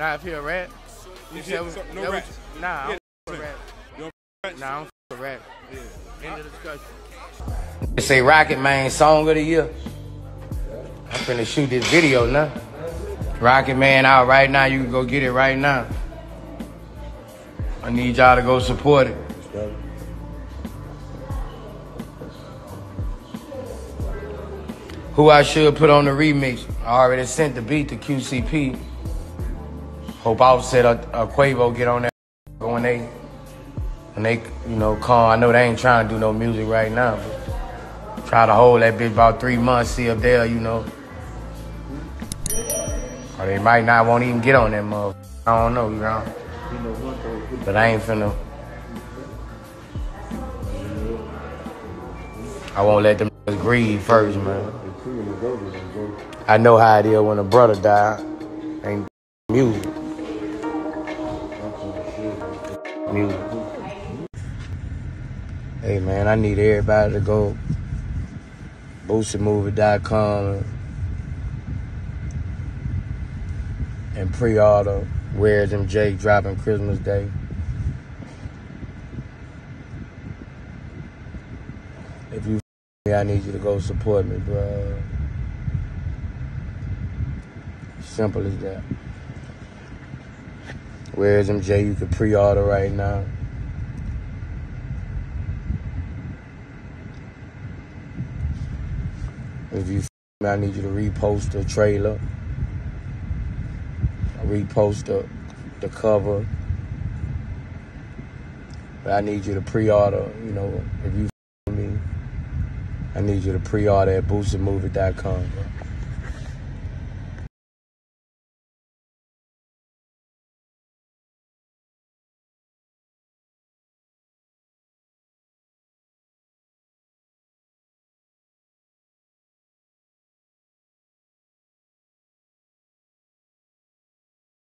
Nah, if he a rat. You If he- said- so- no that rats. was- Nah, I Yeah, don't fuck with rap. You don't? Nah, I don't fuck rap. Yeah. End of discussion. They say Rocket Man song of the year. I'm finna shoot this video now. Rocket Man out right now. You can go get it right now. I need y'all to go support it. Who I should put on the remix? I already sent the beat to QCP. Hope Offset or, or Quavo get on that when they when they you know come. I know they ain't trying to do no music right now, but try to hold that bitch about three months. See if they'll you know, or they might not won't even get on that mother. I don't know, you know. But I ain't finna. I won't let them grieve first, man. I know how it is when a brother die. Ain't music. Hey man, I need everybody to go boosiemovie.com and pre-order Where's MJ dropping Christmas Day. If you me, I need you to go support me, bro. Simple as that. Where's MJ? You can pre-order right now. If you I need you to repost the trailer. Repost the the cover. But I need you to pre-order, you know, if you me, I need you to pre-order at boosiemovie.com, bro.